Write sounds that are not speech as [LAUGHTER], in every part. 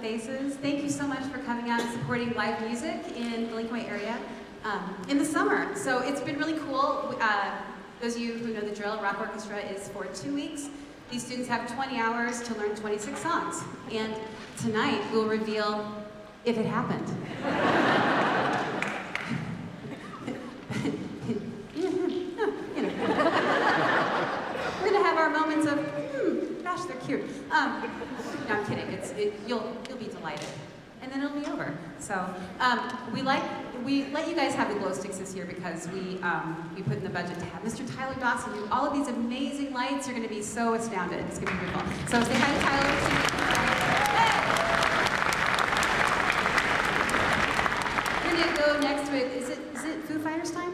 faces. Thank you so much for coming out and supporting live music in the Lincoln area um, in the summer. So it's been really cool. Uh, those of you who know the drill, Rock Orchestra is for two weeks. These students have 20 hours to learn 26 songs. And tonight we'll reveal if it happened. We're gonna have our moments of, hmm, gosh, they're cute. Um, no, I'm kidding. It's it, you'll be delighted, and then it'll be over. So um, we like we let you guys have the glow sticks this year because we um, we put in the budget to have Mr. Tyler Dawson do all of these amazing lights. You're gonna be so astounded. It's gonna be beautiful. So say hi to Tyler. We're gonna go next with is it is it Foo Fighters time?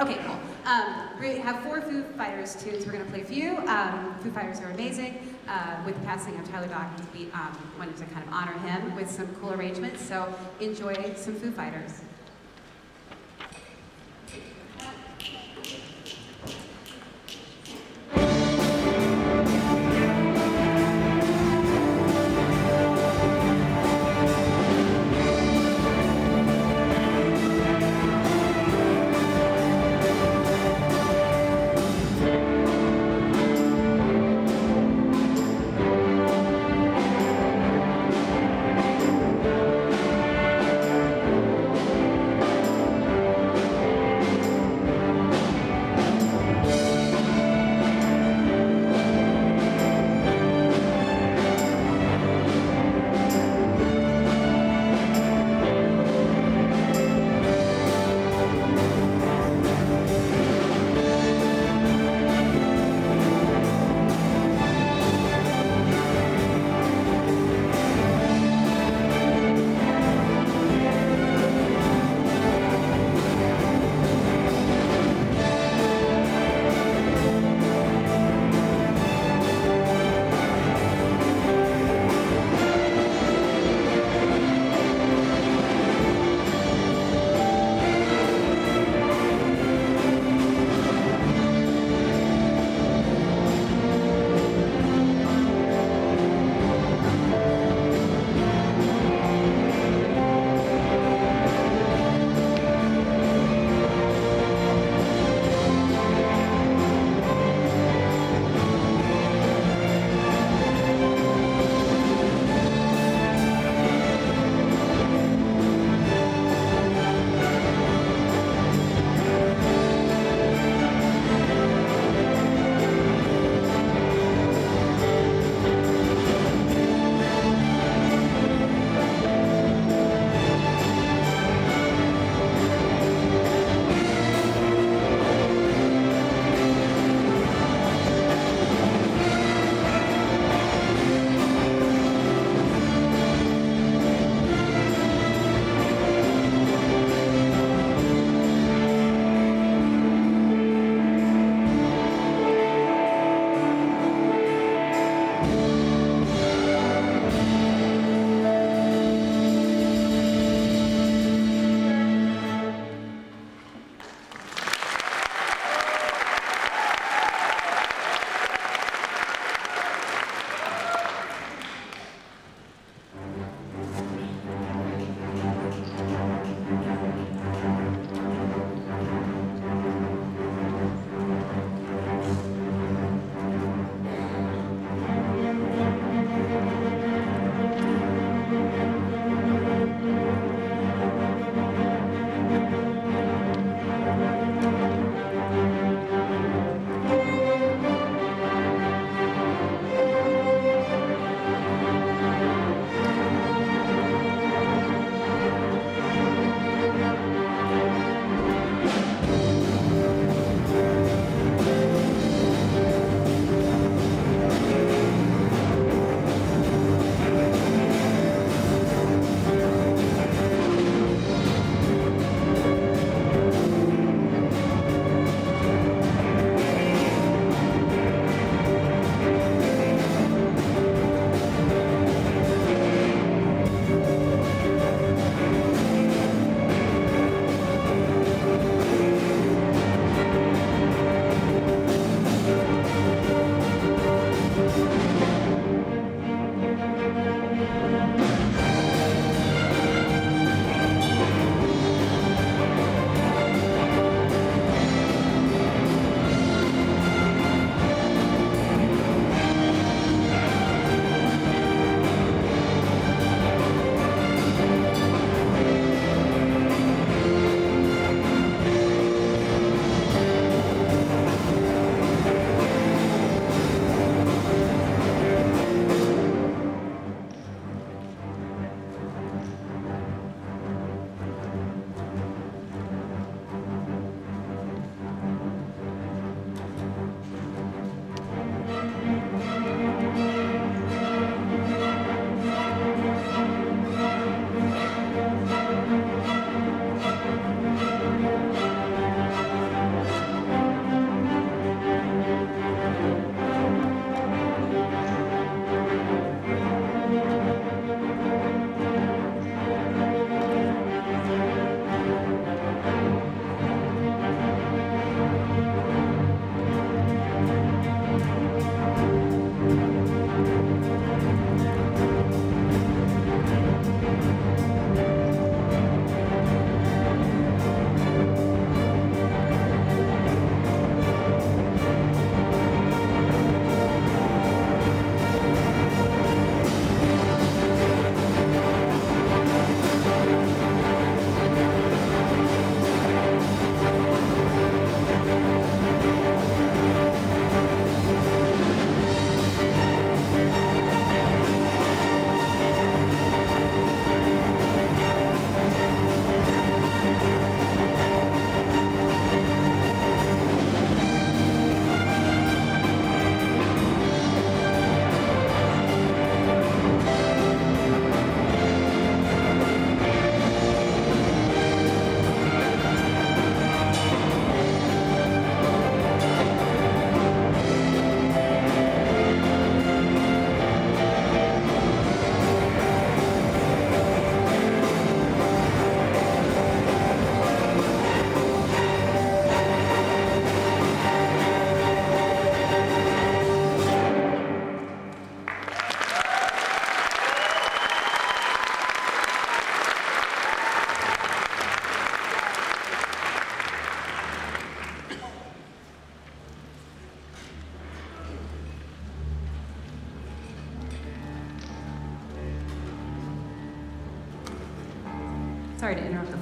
Okay, cool. Um, we have four Foo Fighters tunes we're going to play a few. Um, Foo Fighters are amazing. Uh, with the passing of Taylor Hawkins, we um, wanted to kind of honor him with some cool arrangements. So enjoy some Foo Fighters.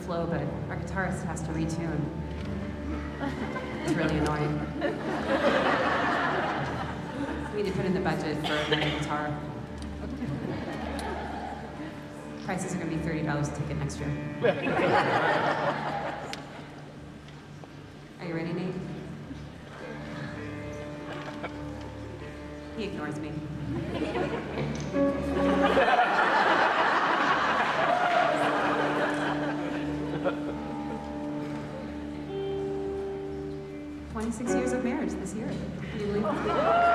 Flow, but our guitarist has to retune. It's really annoying. we need to put in the budget for another guitar. Prices are going to be $30 a ticket next year. Are you ready, Nate? He ignores me. This year. Oh.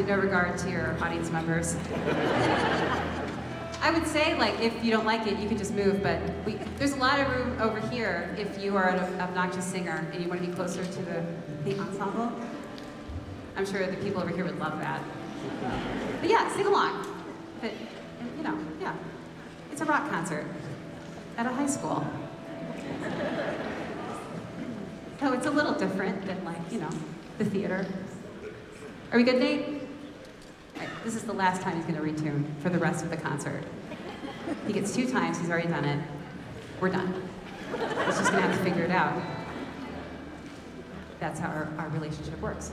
Absolutely no regard to your audience members? [LAUGHS] I would say, like, if you don't like it, you can just move, but we, there's a lot of room over here if you are an obnoxious singer and you want to be closer to the, the ensemble. I'm sure the people over here would love that. But yeah, sing along. But, you know, yeah. It's a rock concert at a high school. So it's a little different than like, you know, the theater. Are we good, Nate? This is the last time he's gonna retune for the rest of the concert. He gets two times, he's already done it. We're done. He's just gonna have to figure it out. That's how our, our relationship works.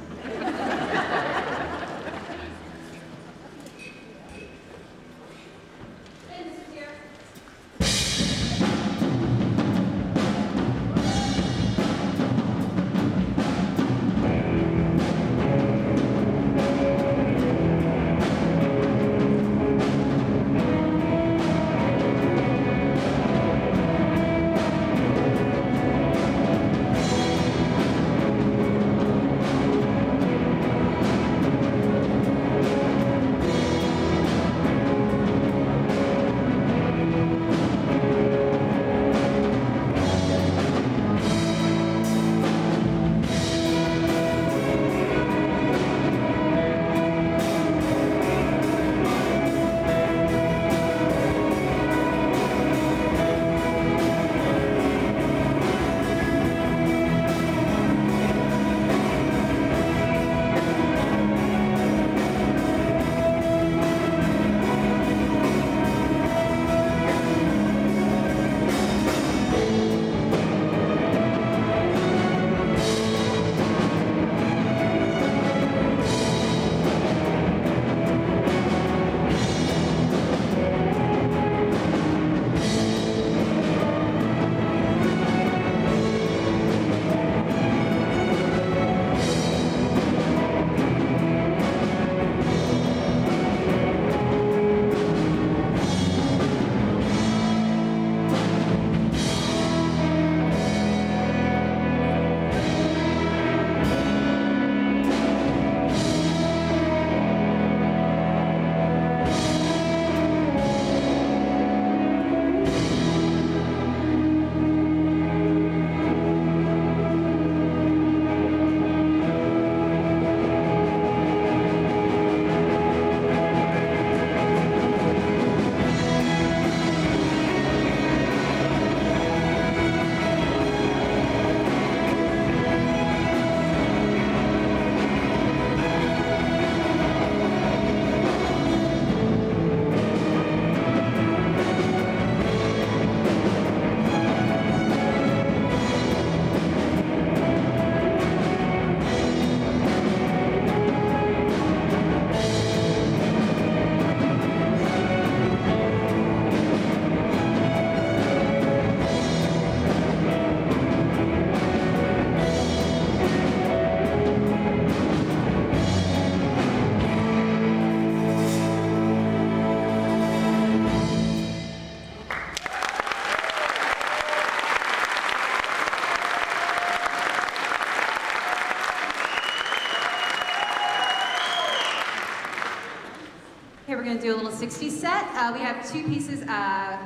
60s set. Uh, we have two pieces, uh,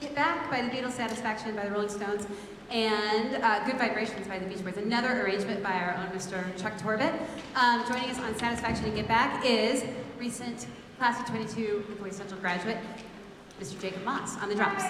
Get Back by the Beatles, Satisfaction by the Rolling Stones, and uh, Good Vibrations by the Beach Boys. Another arrangement by our own Mr. Chuck Torbett. Um, joining us on Satisfaction and Get Back is recent class of 22 Voice Central graduate, Mr. Jacob Moss on the drums.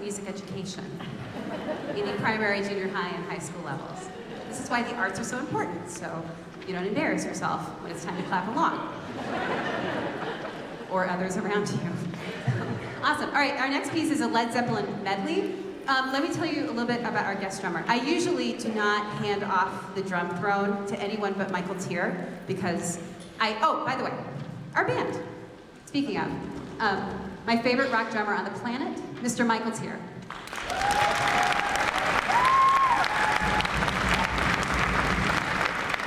Music education in the primary, junior high, and high school levels. This is why the arts are so important, so you don't embarrass yourself when it's time to clap along. or others around you. [LAUGHS] awesome. All right, our next piece is a Led Zeppelin medley. Um, let me tell you a little bit about our guest drummer. I usually do not hand off the drum throne to anyone but Michael Tier because I, oh, by the way, our band. Speaking of, um, my favorite rock drummer on the planet, Mr. Michael's here.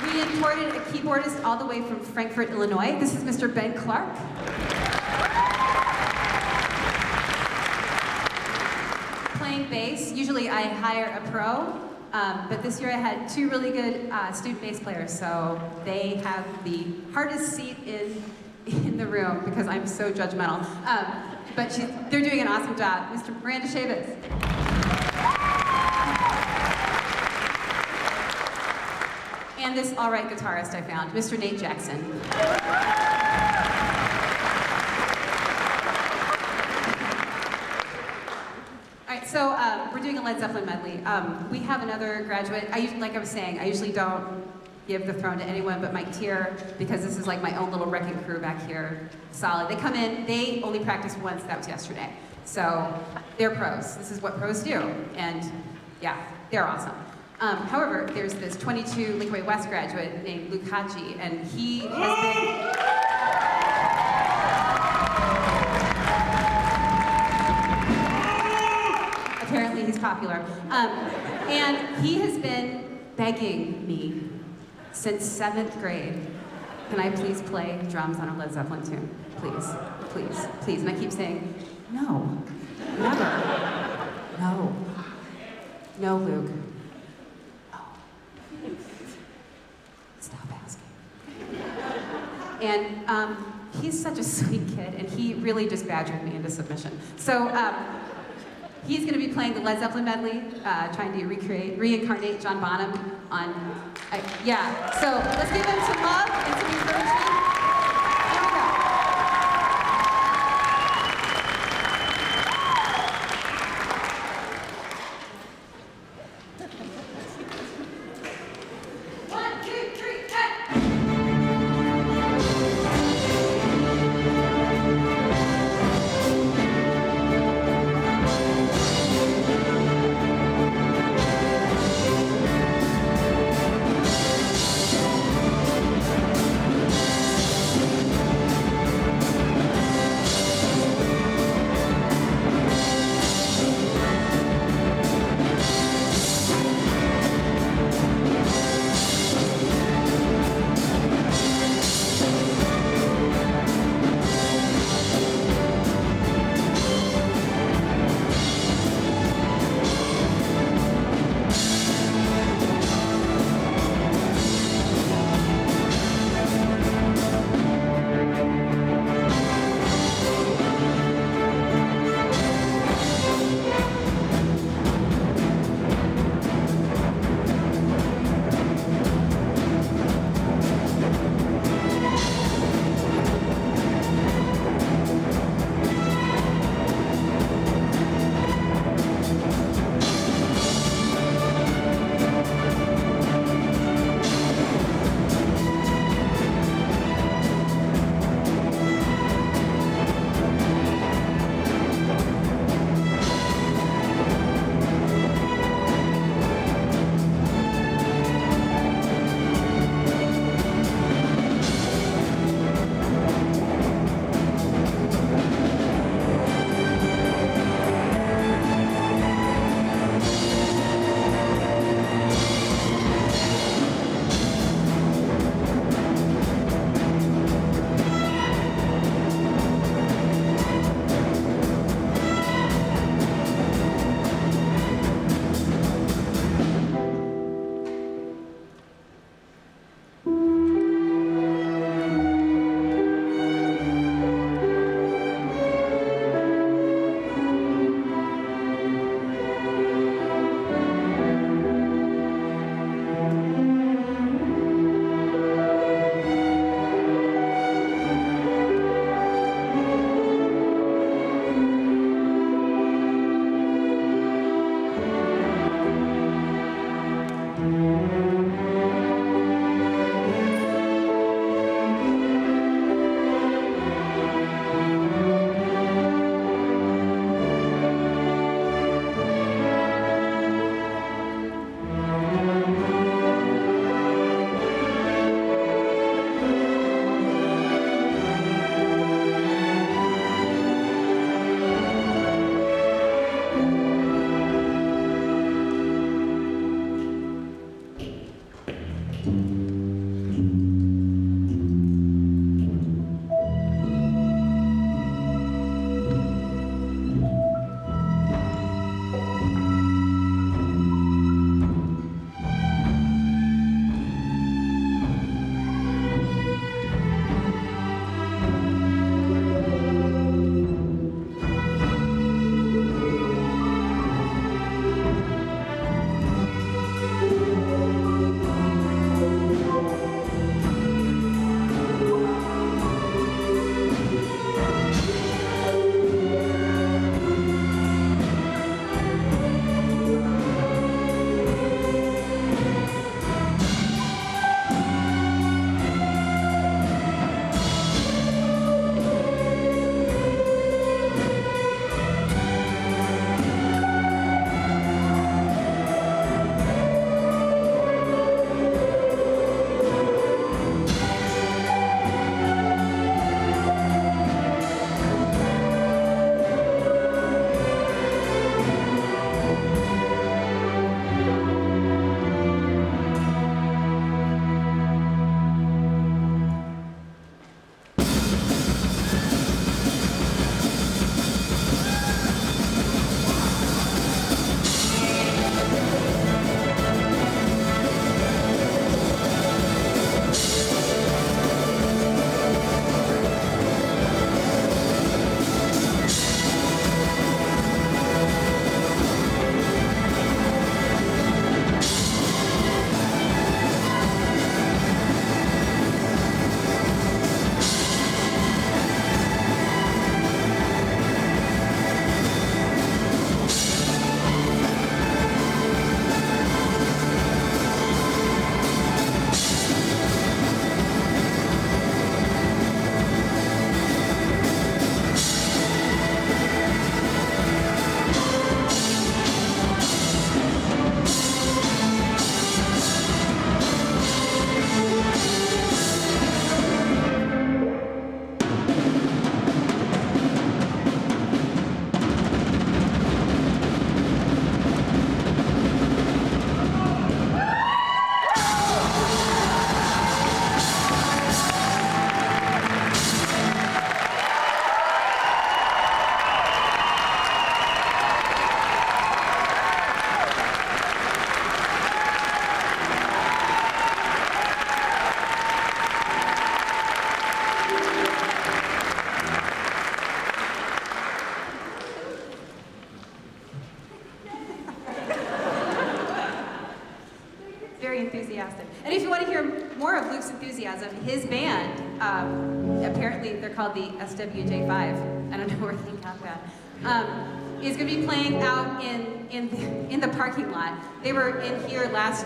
We imported a keyboardist all the way from Frankfort, Illinois. This is Mr. Ben Clark. Playing bass, usually I hire a pro, um, but this year I had two really good uh, student bass players, so they have the hardest seat in, [LAUGHS] in the room because I'm so judgmental. Um, but they're doing an awesome job. Mr. Miranda Chavez. And this all right guitarist I found, Mr. Nate Jackson. All right, so um, we're doing a Led Zeppelin medley. Um, we have another graduate. I usually, like I was saying, I usually don't give the throne to anyone but Mike Tier because this is like my own little wrecking crew back here. Solid. They come in, they only practiced once, that was yesterday. So they're pros. This is what pros do. And yeah, they're awesome. Um, however, there's this 22 Lincoln Way West graduate named Luke Hachi, and he has been... Apparently he's popular. Um, and he has been begging me since seventh grade, can I please play drums on a Led Zeppelin tune? Please, please, please. And I keep saying, no, never, no, no, Luke. Oh. Stop asking. And um, he's such a [LAUGHS] sweet kid, and he really just badgered me into submission. So um, he's going to be playing the Led Zeppelin medley, uh, trying to recreate, reincarnate John Bonham on yeah, so let's give them some love and some encouragement.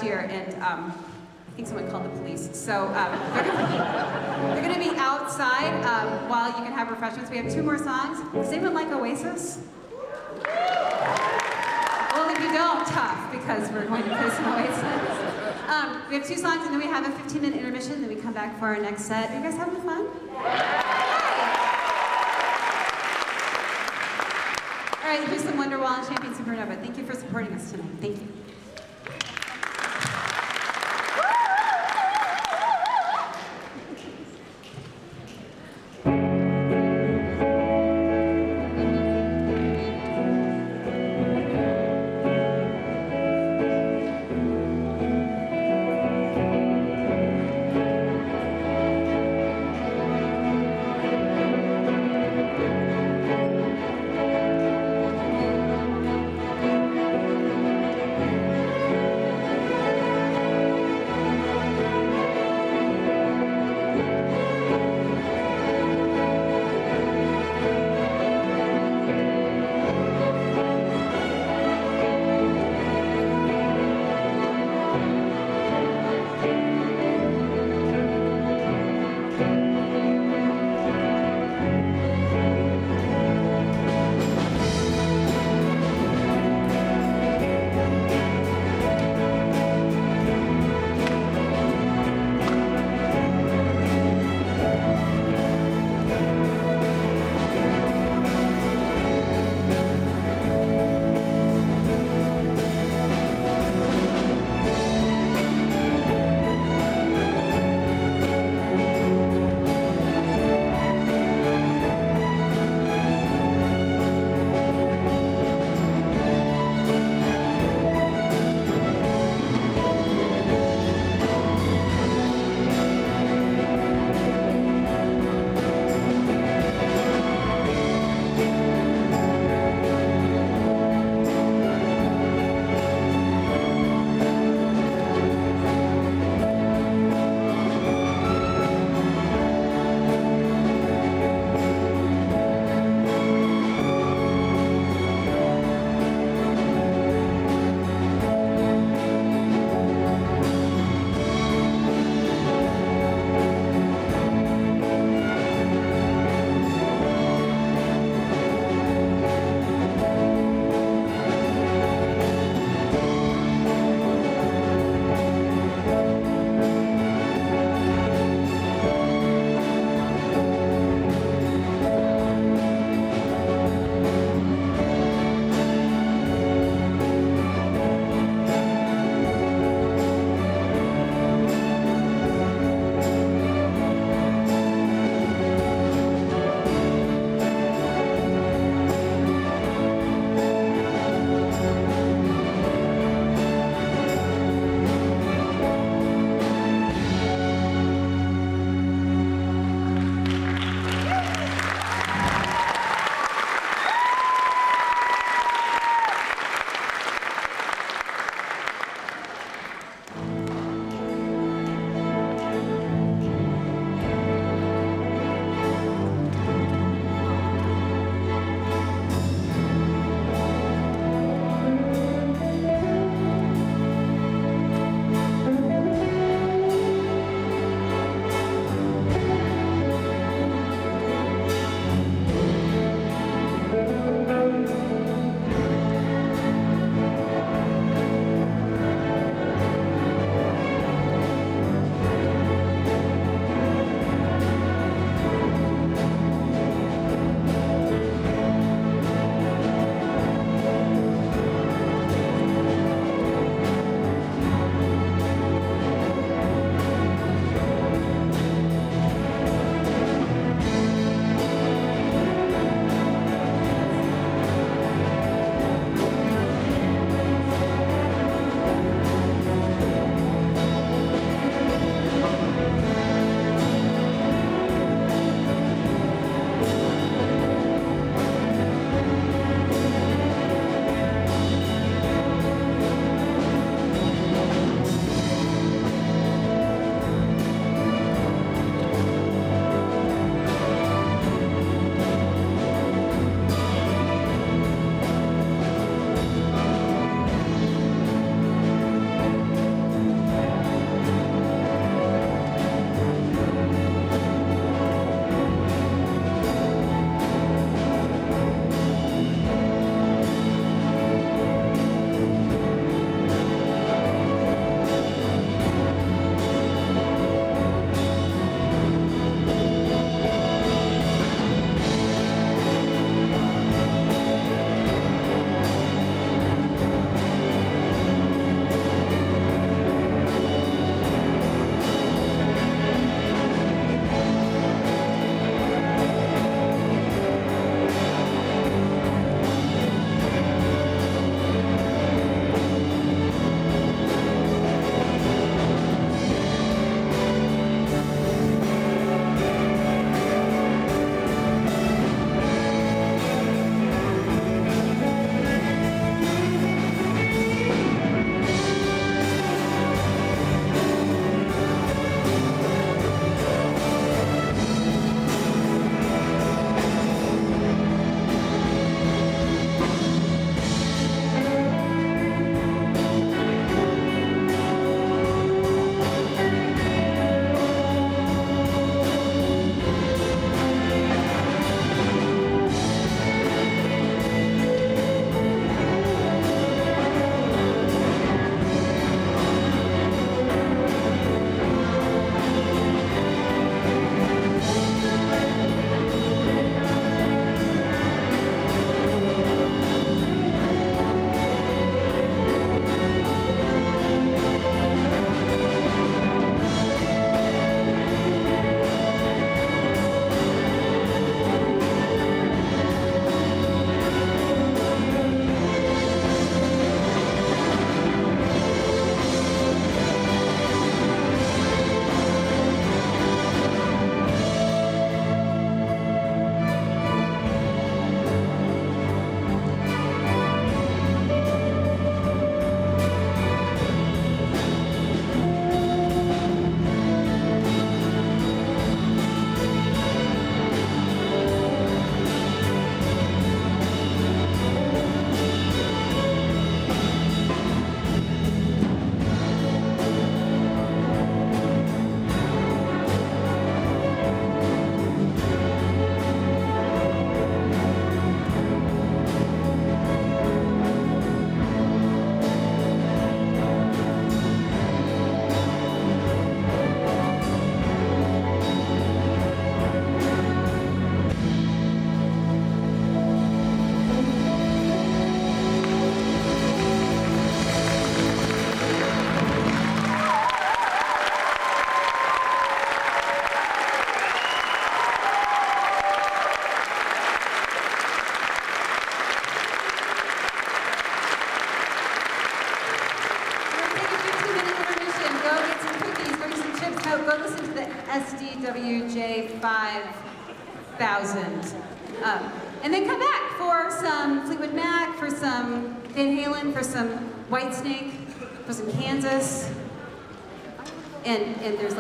Here and um, I think someone called the police. So um, they're going to be outside um, while you can have refreshments. We have two more songs. Does anyone like Oasis? Well, if you don't, tough, because we're going to play some Oasis. Um, we have two songs, and then we have a 15-minute intermission, then we come back for our next set. Are you guys having fun? All right, here's some Wonderwall and Champagne Supernova. Thank you for supporting us tonight. Thank you.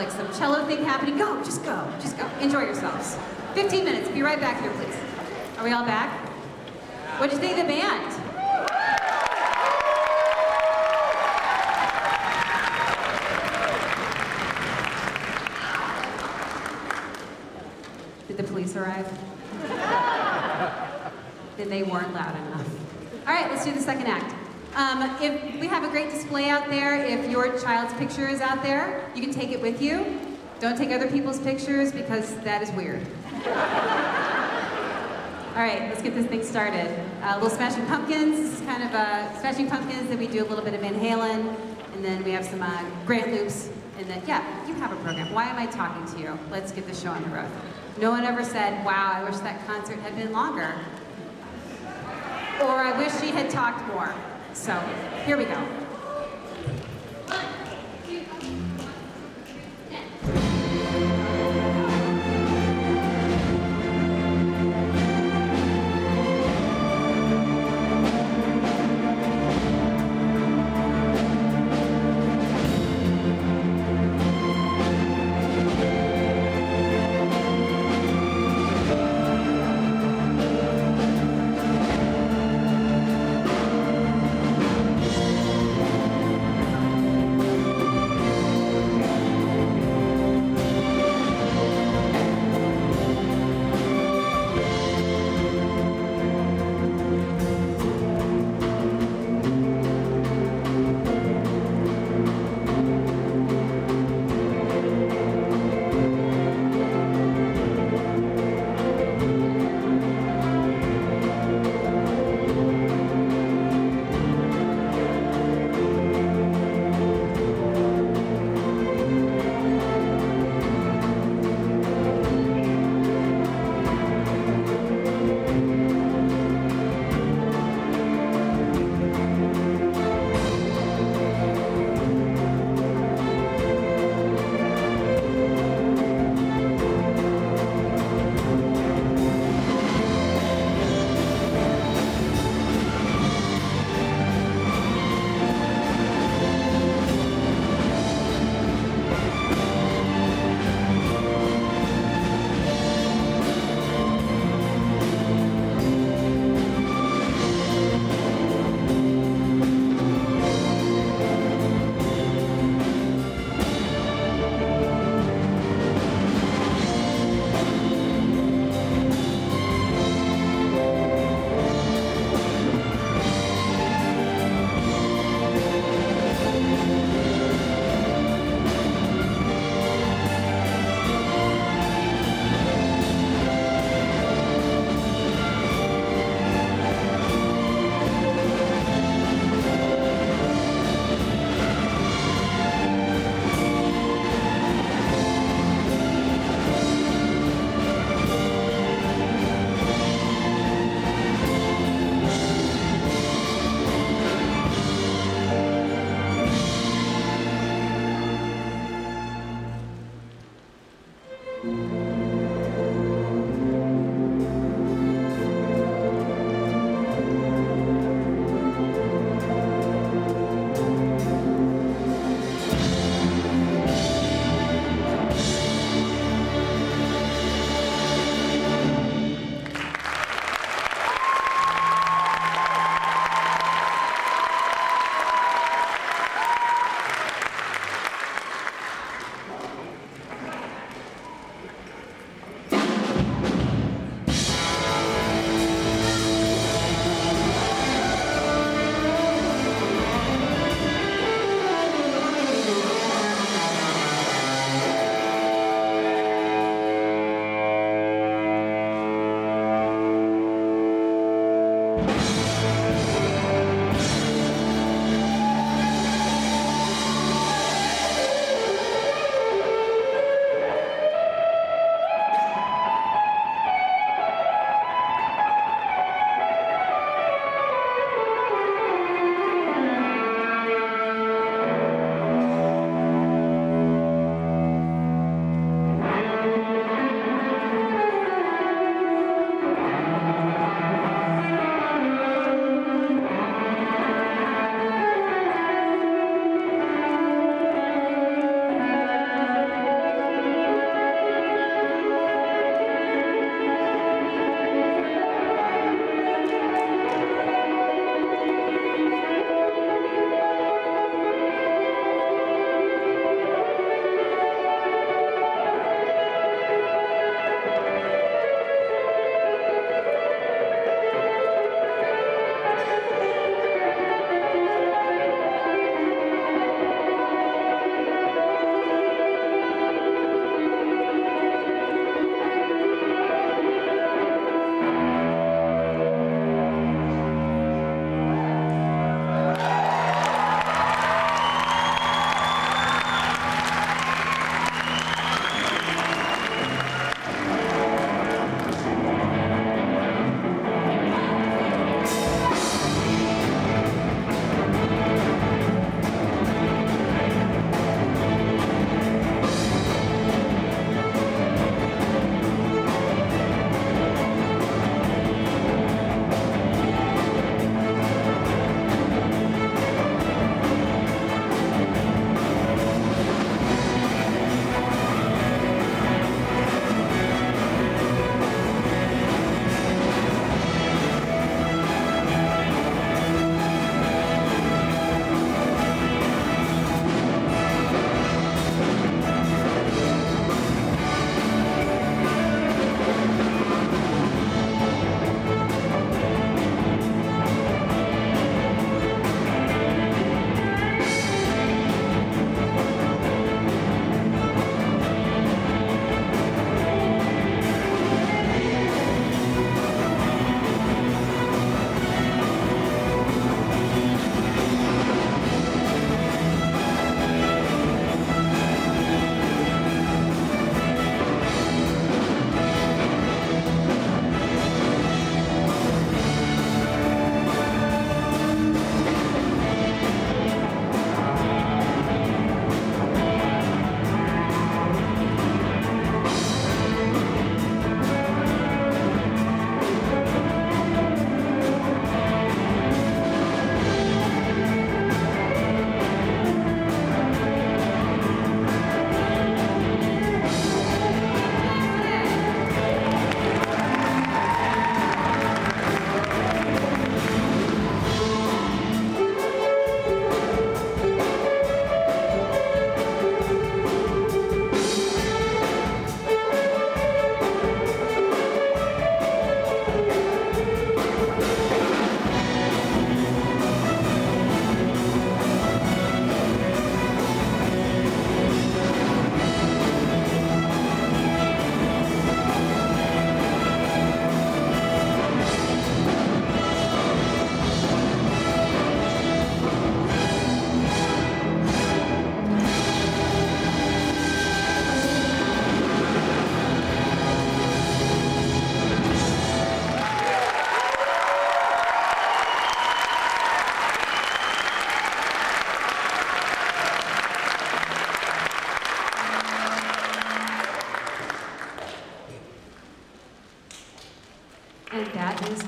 Like some cello thing happening. Go, just go, just go. Enjoy yourselves. 15 minutes. Be right back here, please. Are we all back? What'd you think of the band? Did the police arrive? [LAUGHS] then they weren't loud enough. All right, let's do the second act. Um, if we have a great display out there, if your child's picture is out there, you can take it with you. Don't take other people's pictures because that is weird. All right, let's get this thing started. Uh, little Smashing Pumpkins. This is kind of uh, Smashing Pumpkins. Then we do a little bit of Van Halen, and then we have some uh, Grant Loops. And then, yeah, you have a program. Why am I talking to you? Let's get the show on the road. No one ever said, "Wow, I wish that concert had been longer," or "I wish she had talked more." So here we go.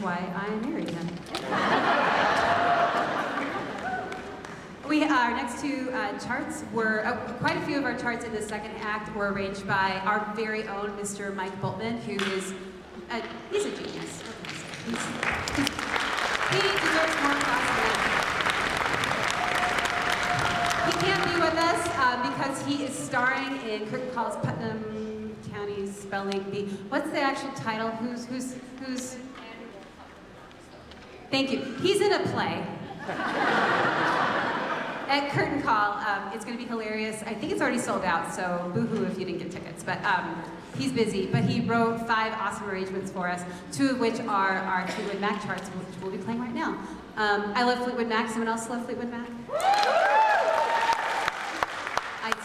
Why I married him. we, our next two uh, charts were, uh, quite a few of our charts in the second act were arranged by our very own Mr. Mike Boltman, who is, a, he's a genius. He's, he deserves more applause He can't be with us uh, because he is starring in Curtain Call's Putnam County Spelling Bee. What's the actual title? Who's, who's, who's? Thank you. He's in a play. At Curtain Call, um, it's going to be hilarious. I think it's already sold out, so boohoo if you didn't get tickets. But um, he's busy. But he wrote five awesome arrangements for us, two of which are our Fleetwood Mac charts, which we'll be playing right now. Um, I love Fleetwood Mac. Someone else love Fleetwood Mac?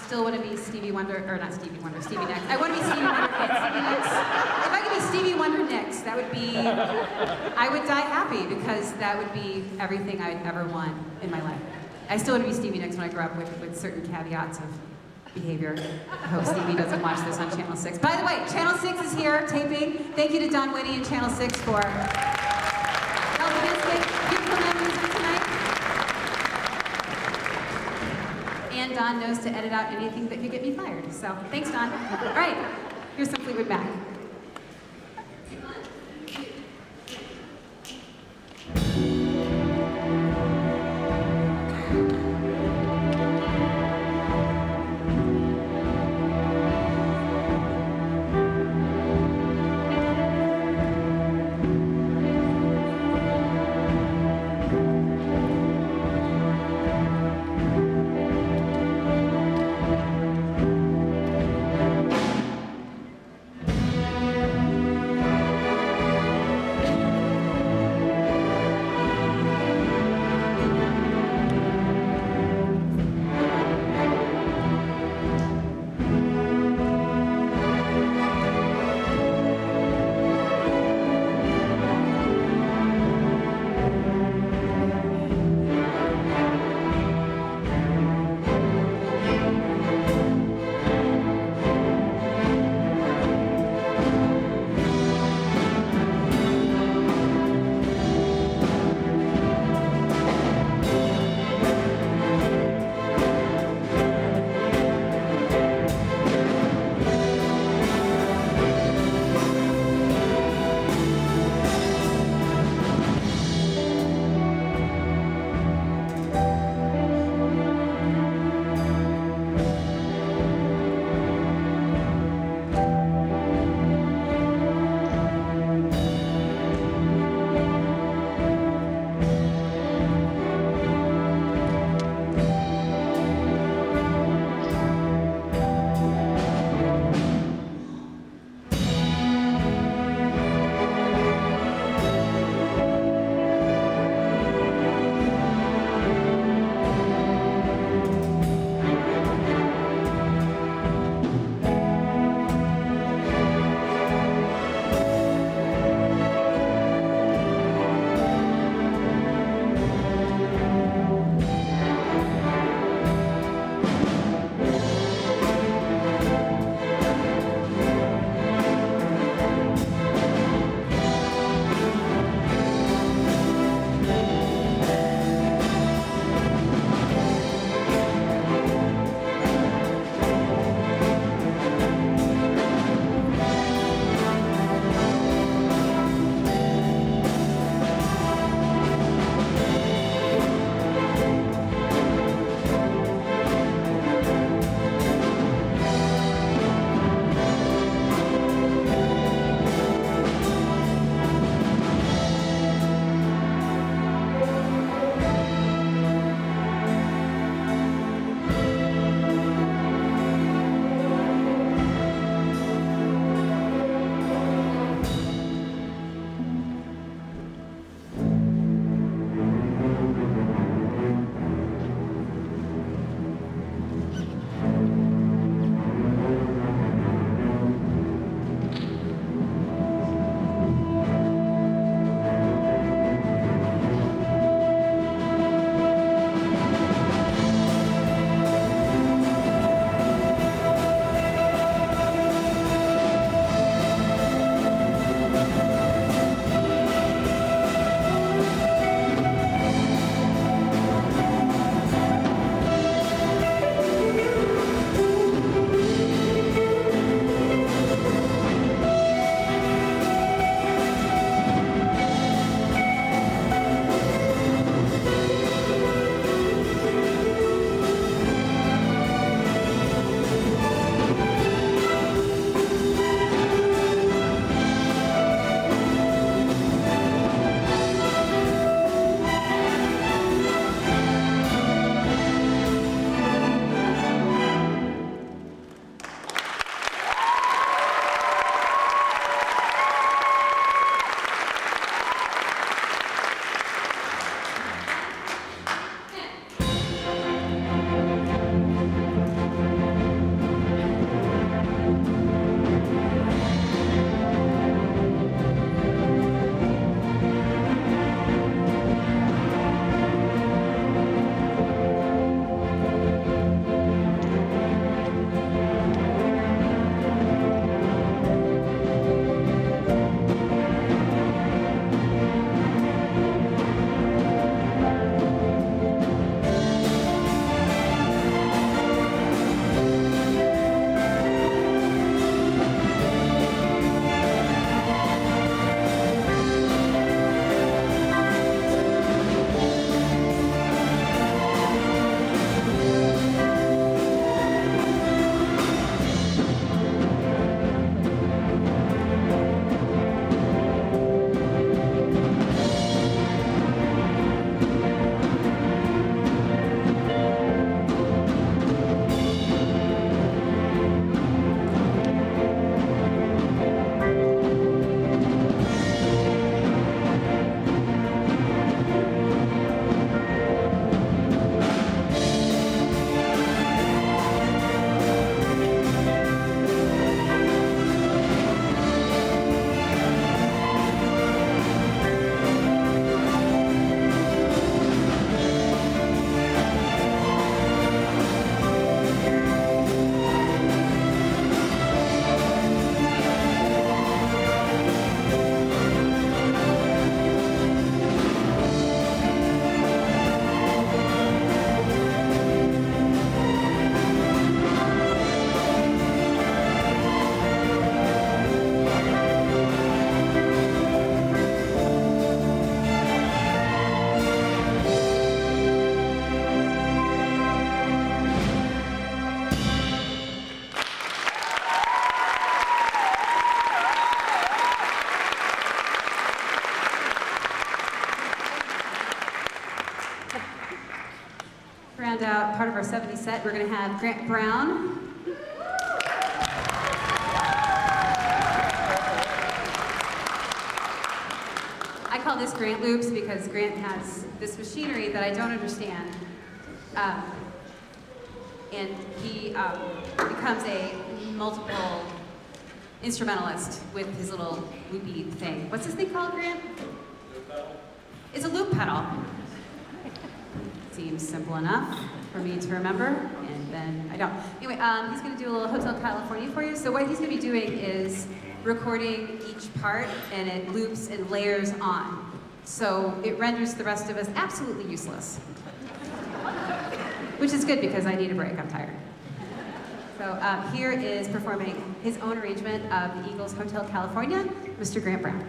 Still want to be Stevie Wonder, or not Stevie Wonder, Stevie Nicks. I want to be Stevie Wonder Stevie Nicks. If I could be Stevie Wonder Nicks, that would be, I would die happy because that would be everything I'd ever want in my life. I still want to be Stevie Nicks when I grow up with, with certain caveats of behavior. I hope Stevie doesn't watch this on Channel 6. By the way, Channel 6 is here taping. Thank you to Don Whitty and Channel 6 for helping us make and Don knows to edit out anything that could get me fired. So thanks, Don. All right, here's some Fleetwood Mac. Thank you. Set, we're going to have Grant Brown. I call this Grant Loops because Grant has this machinery that I don't understand. Um, and he um, becomes a multiple instrumentalist with his little loopy thing. What's this thing called, Grant? It's a loop pedal. Seems simple enough for me to remember, and then I don't. Anyway, um, he's to do a little Hotel California for you. So what he's going to be doing is recording each part, and it loops and layers on. So it renders the rest of us absolutely useless. Which is good because I need a break, I'm tired. So um, here is performing his own arrangement of the Eagles Hotel California, Mr. Grant Brown.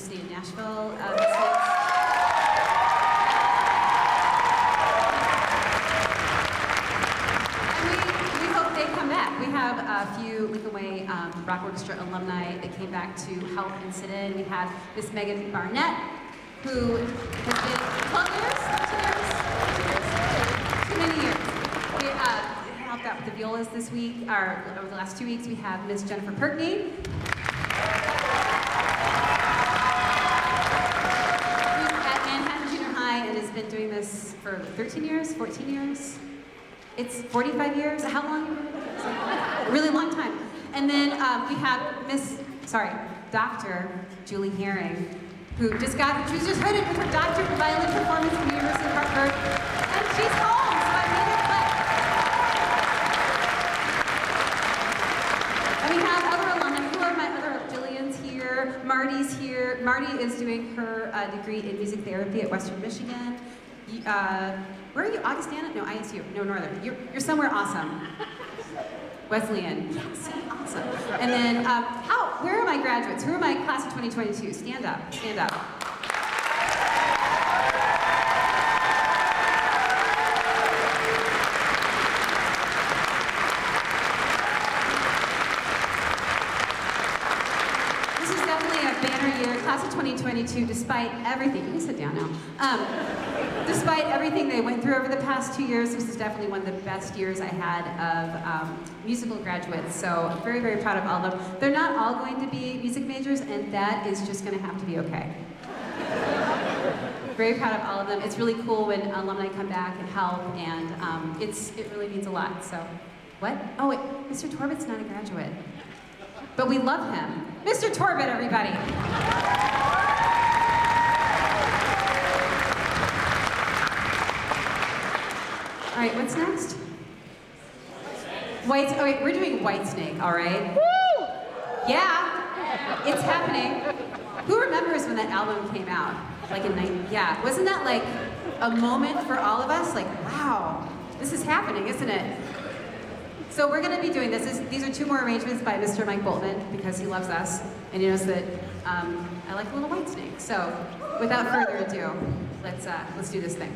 University in Nashville And we, hope they come back. We have a few Lincoln um, Rock Orchestra alumni that came back to help and sit in. We have Miss Megan Barnett, who has been 12 years, two years, two years, too many years. We uh, helped out with the violas this week, or over the last two weeks. We have Miss Jennifer Perkney, 14 years. It's 45 years? How long? Really long time. And then um, we have Miss, sorry, Dr. Julie Herring, who just got, she was just hooded with her doctorate in violin performance from the University of Hartford. And she's home, so I made it quick. And we have other alumni. Who are my other Jillian's here? Marty's here. Marty is doing her uh, degree in music therapy at Western Michigan. Uh, where are you? Augustana? No, ISU. No, Northern. You're, you're somewhere awesome. Wesleyan. See, awesome. And then, um, how, where are my graduates? Who are my class of 2022? Stand up, stand up. This is definitely a banner year, class of 2022, despite everything. You can sit down now. Um, despite everything they went through over the past two years, this is definitely one of the best years I had of um, musical graduates. So I'm very, very proud of all of them. They're not all going to be music majors, and that is just going to have to be okay. very proud of all of them. It's really cool when alumni come back and help, and um, it's it really means a lot. So, what? Oh, wait, Mr. Torbett's not a graduate. But we love him. Mr. Torbett, everybody. All right, what's next? White, oh wait, we're doing White Snake, all right? Woo! Yeah, it's happening. Who remembers when that album came out? Like in 90, yeah, wasn't that like a moment for all of us? Like, wow, this is happening, isn't it? So we're going to be doing this. These are two more arrangements by Mr. Mike Boltman because he loves us and he knows that um, I like a little white snake. So without further ado, let's uh, let's do this thing.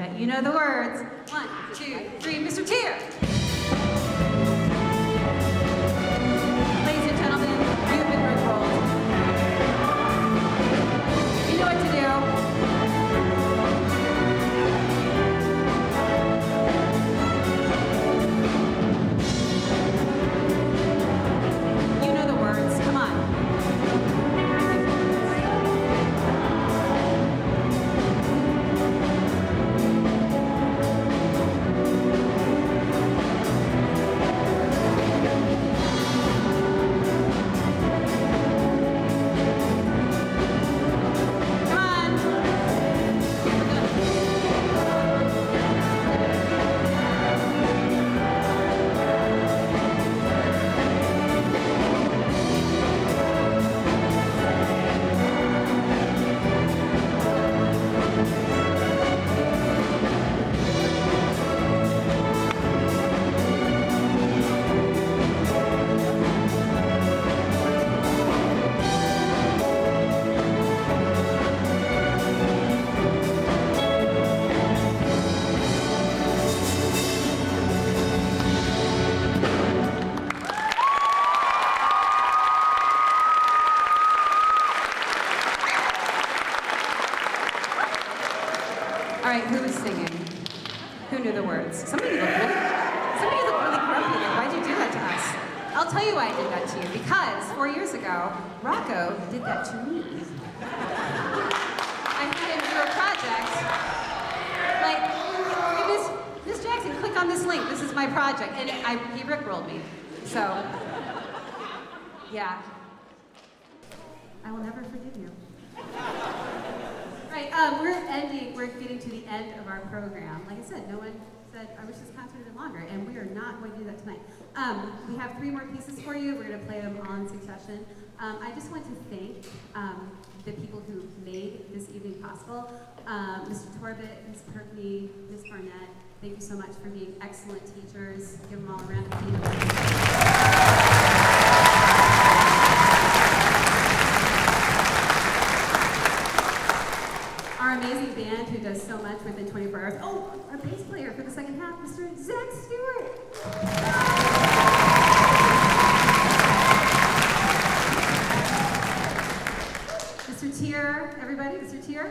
that you know the words, tonight. Um, we have three more pieces for you. We're going to play them on succession. Um, I just want to thank um, the people who made this evening possible. Um, Mr. Torbett, Ms. Perkney, Ms. Barnett, thank you so much for being excellent teachers. Give them all a round of applause. our amazing band who does so much within 24 hours. Oh, our bass player for the second half, Mr. Zach Stewart. Mr. Tier, everybody, Mr. Tier.